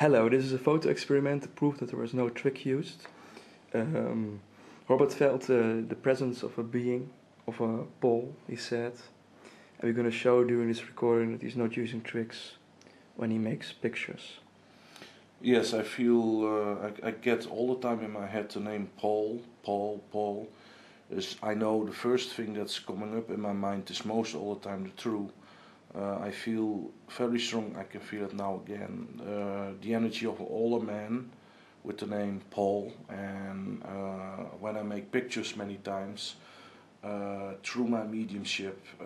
Hello, this is a photo experiment to prove that there was no trick used. Um, Robbert felt uh, the presence of a being, of a Paul, he said. And we're going to show during this recording that he's not using tricks when he makes pictures. Yes, I feel uh, I, I get all the time in my head the name Paul, Paul, Paul. Is I know the first thing that's coming up in my mind is most all the time the true. Uh, I feel very strong. I can feel it now again. Uh, the energy of an older man with the name Paul, and uh, when I make pictures many times uh, through my mediumship, uh,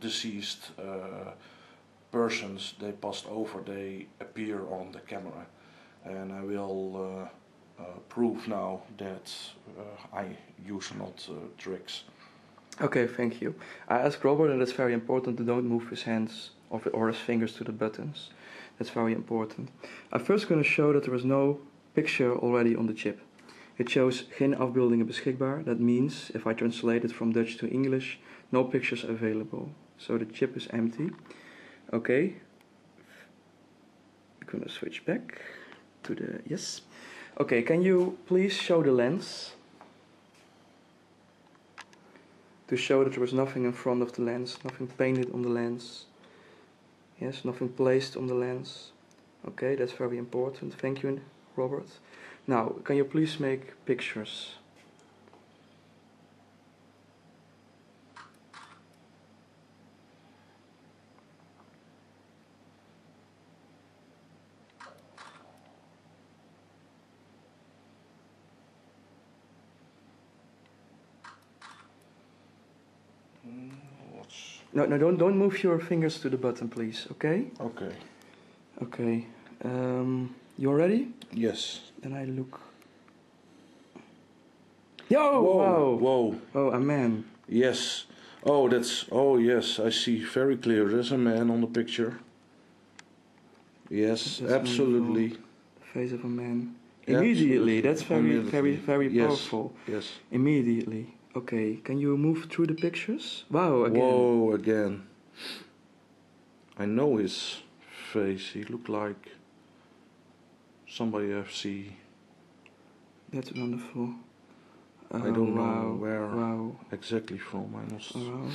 deceased uh, persons they passed over, they appear on the camera, and I will prove now that I use not tricks. Okay, thank you. I asked Robbert, and it's very important to don't move his hands or his fingers to the buttons. That's very important. I'm first going to show that there is no picture already on the chip. It shows geen afbeeldingen beschikbaar. That means, if I translate it from Dutch to English, no pictures available. So the chip is empty. Okay. I'm gonna switch back to the, yes. Okay, can you please show the lens? To show that there was nothing in front of the lens, nothing painted on the lens. Yes, nothing placed on the lens. Okay, that's very important. Thank you. Robbert. Now, can you please make pictures? No, no, don't don't move your fingers to the button, please. Okay. Okay. Okay. Um, you ready? Yes. Then I look. Yo! Whoa! Wow. Whoa! Oh, a man. Yes. Oh, that's. Oh, yes. I see very clear. There's a man on the picture. Yes, That's absolutely. The face of a man. Immediately. That's very, Immediately. very, very Yes. powerful. Yes. Immediately. Okay. Can you move through the pictures? Wow. Again. Whoa! Again. I know his face. He looked like somebody I've seen. That's wonderful. I Oh, don't know where Wow. exactly from. I must. Wow.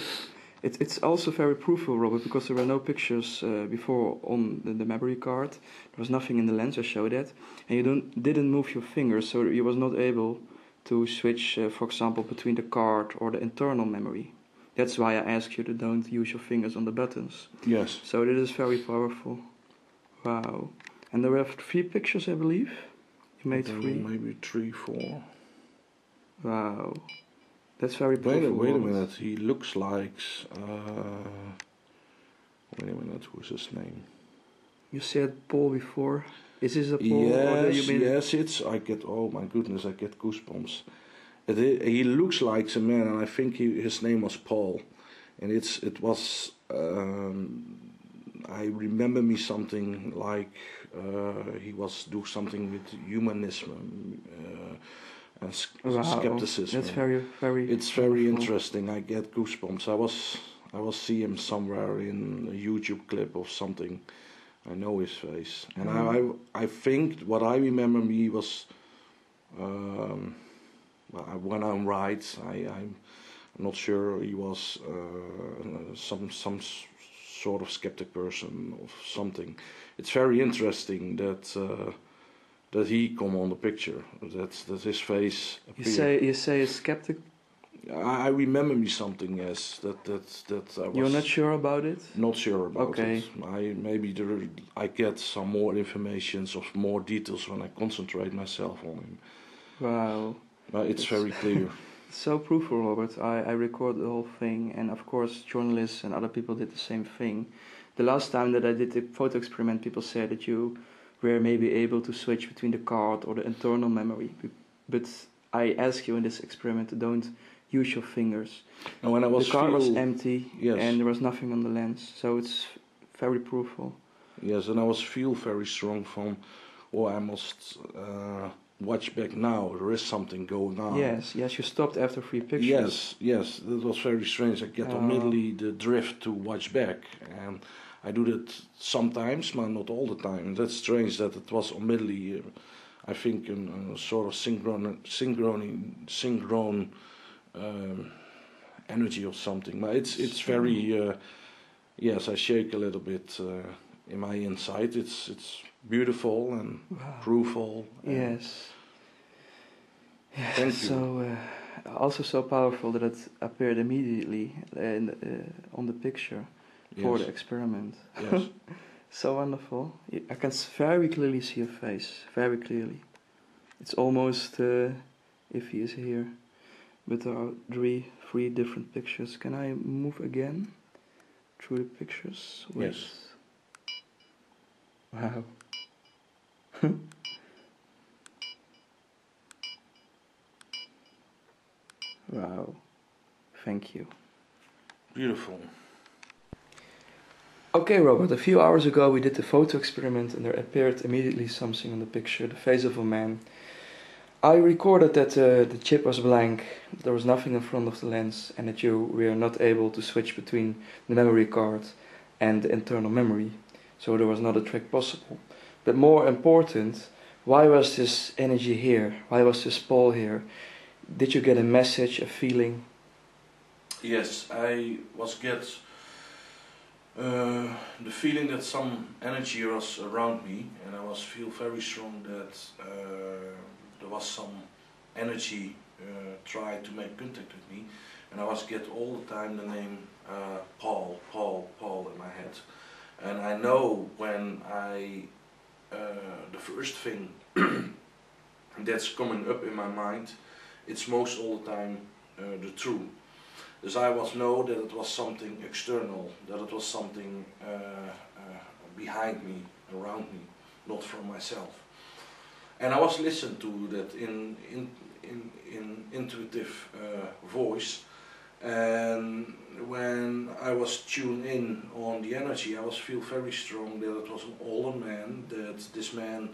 It's it's also very proofable, Robbert, because there were no pictures uh, before on the, the memory card. There was nothing in the lens. I showed that, and you don't didn't move your fingers, so you was not able to switch, uh, for example, between the card or the internal memory. That's why I ask you to don't use your fingers on the buttons. Yes. So that is very powerful. Wow. And there were three pictures, I believe. You made three. Maybe three, four. Wow. That's very Wait powerful. a, wait a minute. He looks like. Uh, wait a minute. Who's his name? You said Paul before. Is this a Paul? or do you Yes, mean yes. It's. I get. Oh my goodness! I get goosebumps. It, he looks like a man, and I think he, his name was Paul, and it's. It was. Um, I remember me something like uh, he was do something with humanism uh, and Wow, skepticism. That's very, very. It's very interesting. I get goosebumps. I was I was see him somewhere in a YouTube clip or something. I know his face, and I, I I think what I remember me was. Um, well, I- when I'm right, I, I'm not sure he was uh, some some sort of skeptic person or something. It's very interesting that uh, that he come on the picture. That that his face. You say you say a skeptic. I remember me something. Yes, that that that I was You're not sure about it. not sure about Okay. it. I maybe there, I get some more information of more details when I concentrate myself on him. Wow. But it's It's- very clear. So proofful, Robbert. I, I record the whole thing, and of course, journalists and other people did the same thing. The last time that I did the photo experiment, people said that you were maybe able to switch between the card or the internal memory. But I ask you in this experiment don't use your fingers. and when I was the car was empty, Yes. and there was nothing on the lens, so it's very proofful. yes, and I was feel very strong from. Oh, I must uh, watch back now. There is something going on. Yes, yes, you stopped after three pictures. Yes, yes, that was very strange. I get Oh. immediately the drift to watch back, and I do that sometimes, but not all the time. That's strange that it was immediately, uh, I think, in, a sort of synchron, synchron, synchron um, energy or something. But it's it's very, uh, yes, I shake a little bit uh, in my inside. It's it's beautiful and wow. fruitful. yes. Yes. Thank you. So uh, also so powerful that it appeared immediately in, uh, on the picture for yes. the experiment. Yes. so wonderful. I can very clearly see your face, very clearly. It's almost uh, if he is here, but our three, three different pictures. Can I move again through the pictures? Yes. Wow. wow. Thank you. Beautiful. Okay, Robbert, a few hours ago we did the photo experiment and there appeared immediately something on the picture, the face of a man. I recorded that uh, the chip was blank, there was nothing in front of the lens, and that you were not able to switch between the memory card and the internal memory, so there was not a track possible. But more important, why was this energy here? Why was this Paul here? Did you get a message, a feeling? Yes, I was get uh, the feeling that some energy was around me and I was feel very strong that uh, there was some energy uh, to make contact with me and I was get all the time the name uh, Paul, Paul, Paul in my head and I know when I uh, the first thing that's coming up in my mind it's most all the time the truth Dus I was know that it was something external, that it was something uh, uh, behind me, around me, not from myself. And I was listened to that in in in, in intuitive uh, voice. And when I was tuned in on the energy, I was feel very strong that it was an older man. That this man,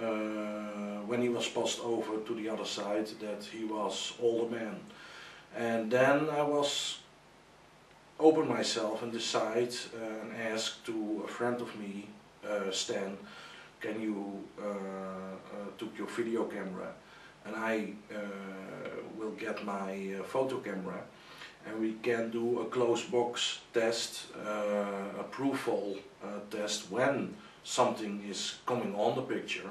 uh, when he was passed over to the other side, that he was older man. And then I was open myself and decide uh, and ask to a friend of me, uh, Stan, can you uh, uh took your video camera and I uh, will get my uh, photo camera and we can do a close box test, a proof-hole test when something is coming on the picture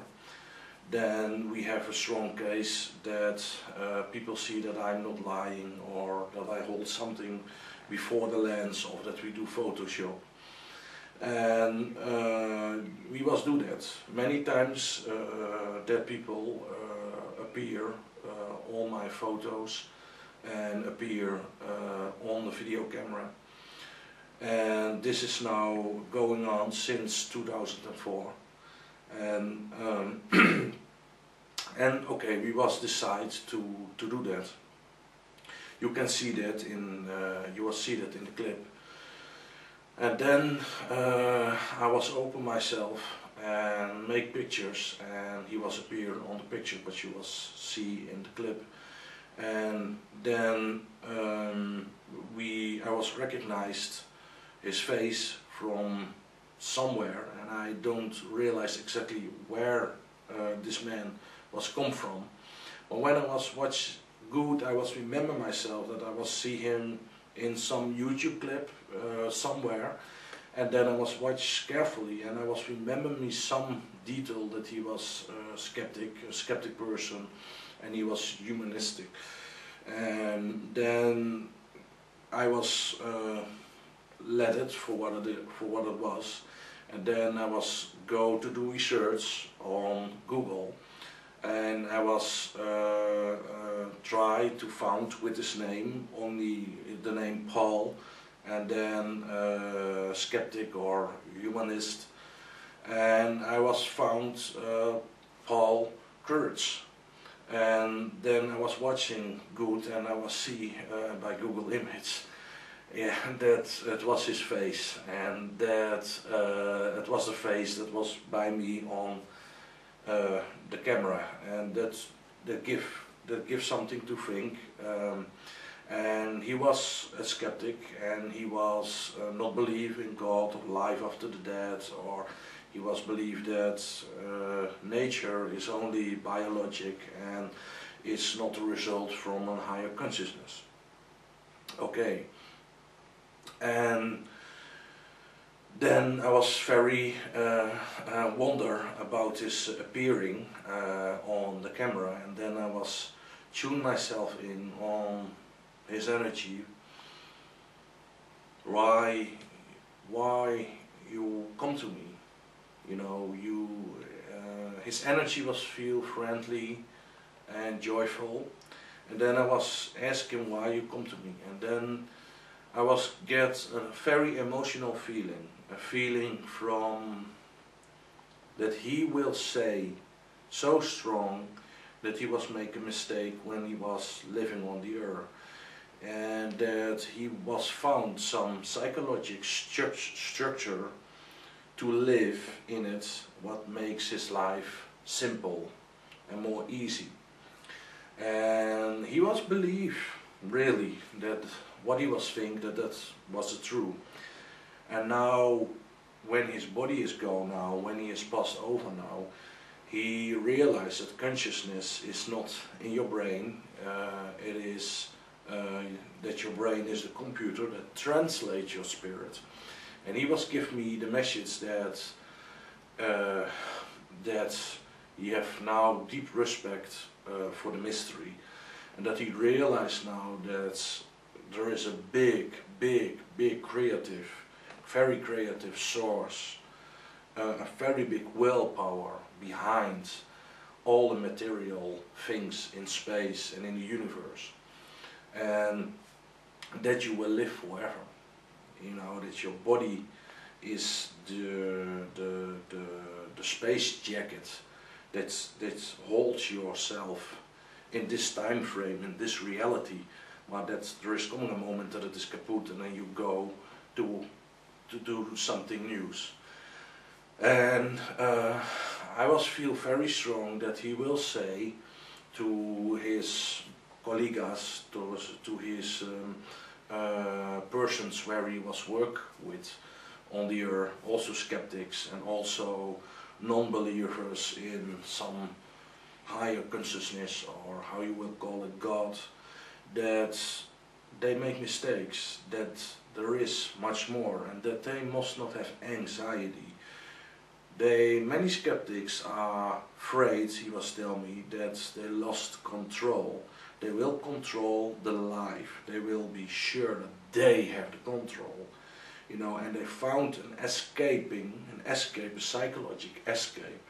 then we have a strong case that uh, people see that I'm not lying or that I hold something before the lens or that we do Photoshop. And uh, we must do that. Many times uh, that people uh, appear uh, on my photos and appear uh, on the video camera. And this is now going on since 2004 and um, and okay, we must decide to to do that. You can see that in uh, you will see that in the clip. And then uh, I was open myself and make pictures, and he was appear on the picture, but you was see in the clip. And then um, we I was recognized his face from somewhere and I don't realize exactly where uh, this man was come from. But when I was watch good, I was remember myself that I was see him in some YouTube clip uh, somewhere and then I was watch carefully and I was remember me some detail that he was a skeptic, a skeptic person and he was humanistic. And then I was uh, let it for what it for what it was, and then I was go to do research on Google, and I was uh, uh, try to found with his name only the name Paul, and then uh, skeptic or humanist, and I was found uh, Paul Kurtz. And then I was watching good and I was see uh, by Google image. Yeah, that it was his face, and that uh, it was the face that was by me on uh, the camera, and that's that give that gives something to think. Um, and he was a skeptic and he was uh, not believe in God or life after the dead or he was believed that uh, nature is only biologic and it's not a result from a higher consciousness. Okay. And then I was very uh, uh, wonder about his appearing uh, on the camera. And then I was tune myself in on his energy. Why why you come to me? You know you uh, his energy was feel friendly and joyful. And then I was asking why you come to me. And then I was get a very emotional feeling a feeling from that he will say so strong that he was make a mistake when he was living on the earth and that he was found some psychological stru structure to live in it what makes his life simple and more easy. And he was believe really that what he was thinking that that was the truth and now when his body is gone now when he is passed over now he realized that consciousness is not in your brain uh, it is uh, that your brain is the computer that translates your spirit. And he was giving me the message that uh, that he have now deep respect uh, for the mystery, and that he realized now that there is a big, big, big creative, very creative source, a very big willpower behind all the material things in space and in the universe and that you will live forever. You know, that your body is the, the, the, the space jacket that, that holds yourself in this time frame, in this reality, but that there is coming a moment that it is kaput and then you go to, to do something new. And uh, I was feel very strong that he will say to his colleagues, to, to his um, uh, persons where he was work with on the earth, also skeptics and also non-believers in some higher consciousness or how you will call it God, that they make mistakes, that there is much more and that they must not have anxiety. They, many skeptics are afraid, he was telling me, that they lost control they will control the life. They will be sure that they have the control. You know, and they found an escaping, an escape, a psychological escape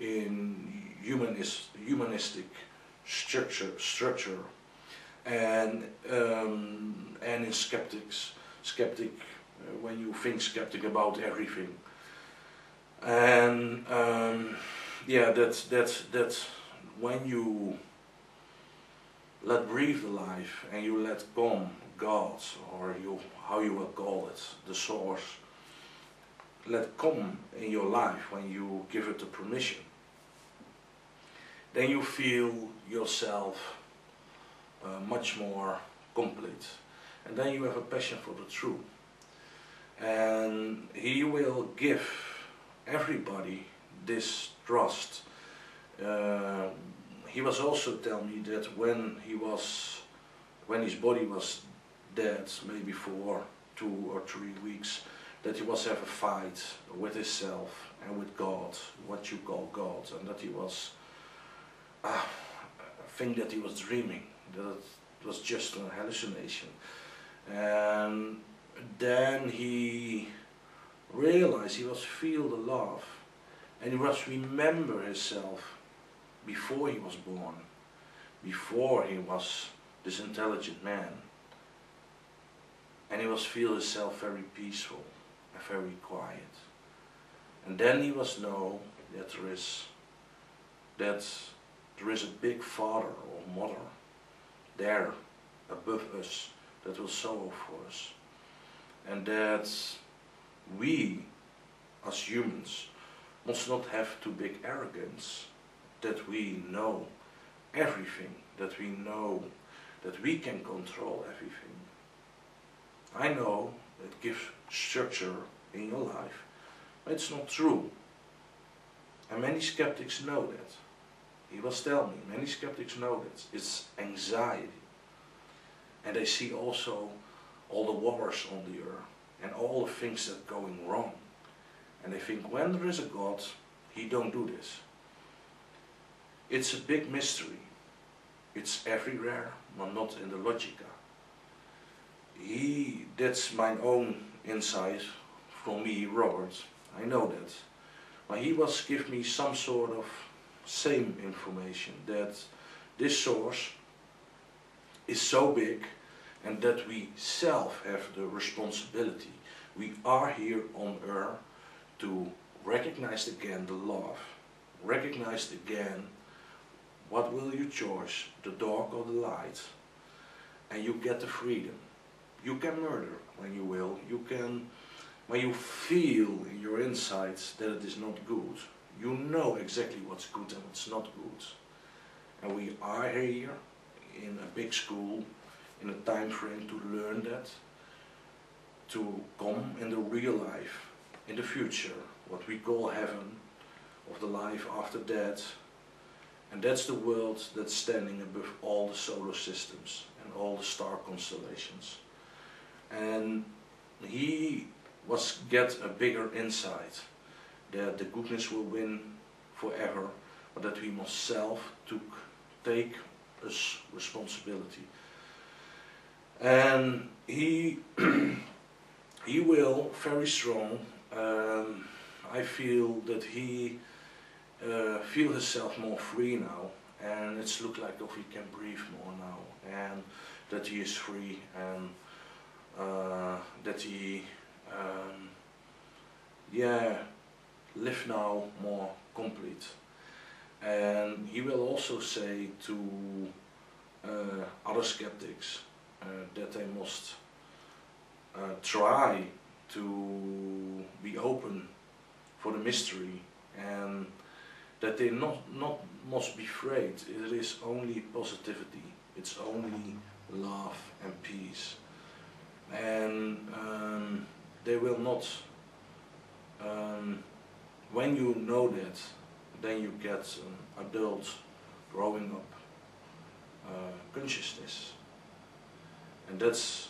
in humanist, humanistic structure, structure and um, and in skeptics, skeptic uh, when you think skeptic about everything, and um, yeah, that's that's that's when you let breathe the life and you let come God or you how you will call it the source. Let come in your life when you give it the permission. Then you feel yourself uh, much more complete and then you have a passion for the truth and he will give everybody this trust uh, he was also telling me that when he was, when his body was dead, maybe for two or three weeks, that he was have a fight with himself and with God, what you call God, and that he was, uh, I think that he was dreaming, that it was just an hallucination. And then he realized he was feel the love, and he was remember himself before he was born, before he was this intelligent man. And he was feel himself very peaceful and very quiet. And then he was know that there is that there is a big father or mother there above us that will sorrow for us. And that we as humans must not have too big arrogance that we know everything, that we know that we can control everything. I know it gives structure in your life, but it's not true. And many skeptics know that. He was telling me, many skeptics know that. It's anxiety. And they see also all the wars on the earth and all the things that are going wrong. And they think when there is a God, he don't do this. It's a big mystery. It's everywhere, but not in the logica. He, that's my own insight from me, Robbert. I know that. But he was give me some sort of same information that this source is so big and that we self have the responsibility. We are here on earth to recognize again the love, recognize again what will you choose, the dark or the light, and you get the freedom. You can murder when you will, you can, when you feel in your insides that it is not good, you know exactly what's good and what's not good. And we are here in a big school, in a time frame to learn that, to come in the real life, in the future, what we call heaven, of the life after death. And that's the world that's standing above all the solar systems and all the star constellations. And he was get a bigger insight that the goodness will win forever, but that we must self took, take us responsibility. And he he will very strong. Um, I feel that he uh, feel himself more free now, and it's look like if he can breathe more now, and that he is free, and uh, that he um, yeah live now more complete. And he will also say to uh, other skeptics uh, that they must uh, try to be open for the mystery and that they not, not must be afraid. It is only positivity. It's only love and peace. And um, they will not um, when you know that, then you get an adult growing up uh, consciousness. And that's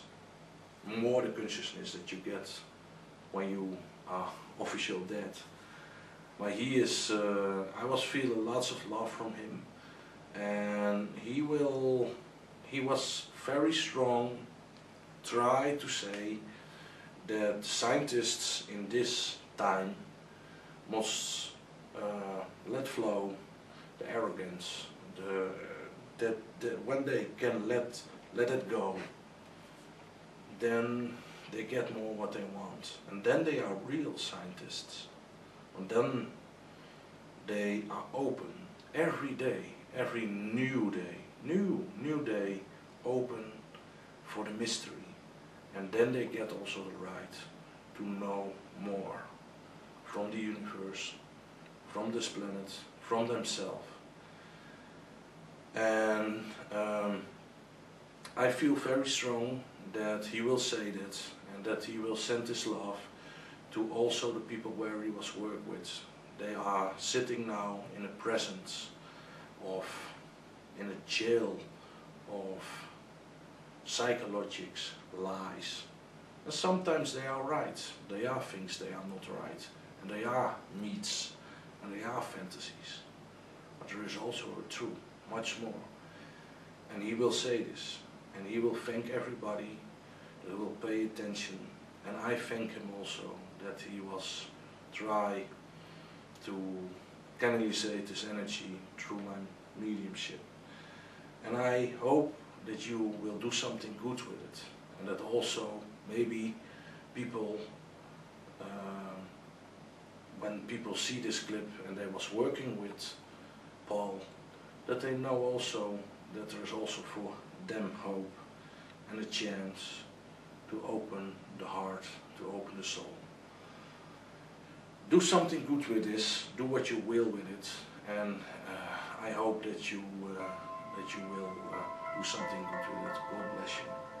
more the consciousness that you get when you are official dead. But he is, uh, I was feeling lots of love from him. And he will, he was very strong, try to say that scientists in this time must Uh, let flow the arrogance, the, that when they can let, let it go, then they get more what they want. And then they are real scientists. And then they are open every day, every new day, new, new day, open for the mystery. And then they get also the right to know more from the universe, from this planet, from themselves. And um, I feel very strong that he will say that and that he will send his love to also the people where he was worked with. They are sitting now in the presence of, in a jail of psychologics, lies. And sometimes they are right. They are things they are not right. And they are myths and they are fantasies. But there is also a truth, much more. And he will say this, and he will thank everybody that will pay attention. And I thank him also that he was try to canalize his energy through my mediumship. And I hope that you will do something good with it, and that also maybe people uh, when people see this clip and they was working with Paul, that they know also that there is also for them hope and a chance to open the heart, to open the soul. Do something good with this, do what you will with it, and uh, I hope that you, uh, that you will uh, do something good with it. God bless you.